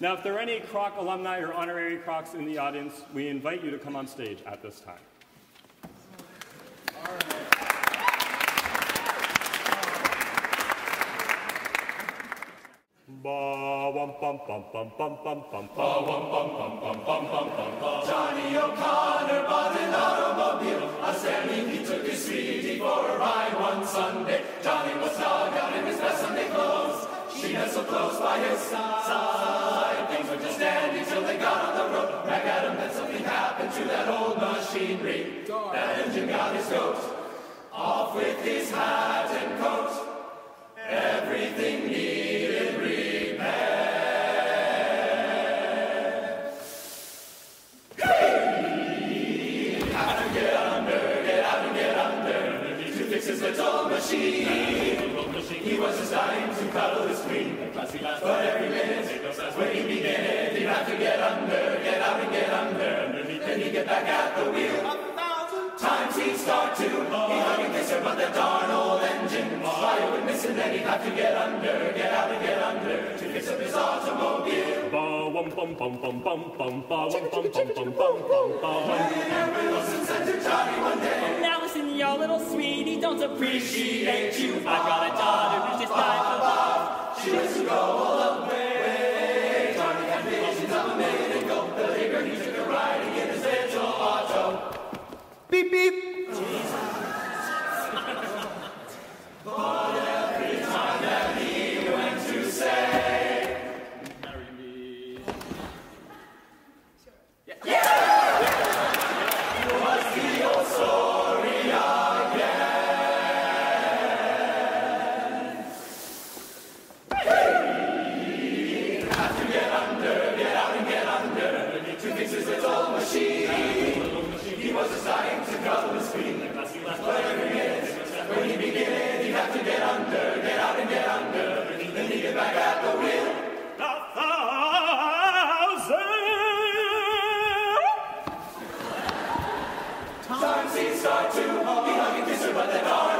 Now, if there are any Krok alumni or honorary Kroks in the audience, we invite you to come on stage at this time. Johnny O'Connor bought an automobile. A Sammy he took his sweetie for a ride one Sunday. Johnny was out in his best Sunday clothes. She nestled close by his side. Things were just dandy till they got on the road. Back at him, something happened to that old machinery. That engine got his goat. Off with his hat and coat. Everything needed repair. Fix his little machine. He was just dying to cuddle his queen, but every minute when he began, he'd have to get under, get out and get under. Then he'd get back at the wheel. Times he'd start to, he hug and kiss her, but the darn old engine fire would miss him. Then he'd have to get under, get out and get under to fix up his automobile. Now listen, your little sweetie, don't appreciate you. I've got a daughter who's just for love. She was to go machine. He was assigned to cover his feet. But every minute, when he began it, he had to get under, get out and get under. Then he get back at the wheel. A thousand times he started to hold, he hugged and kissed her, but then all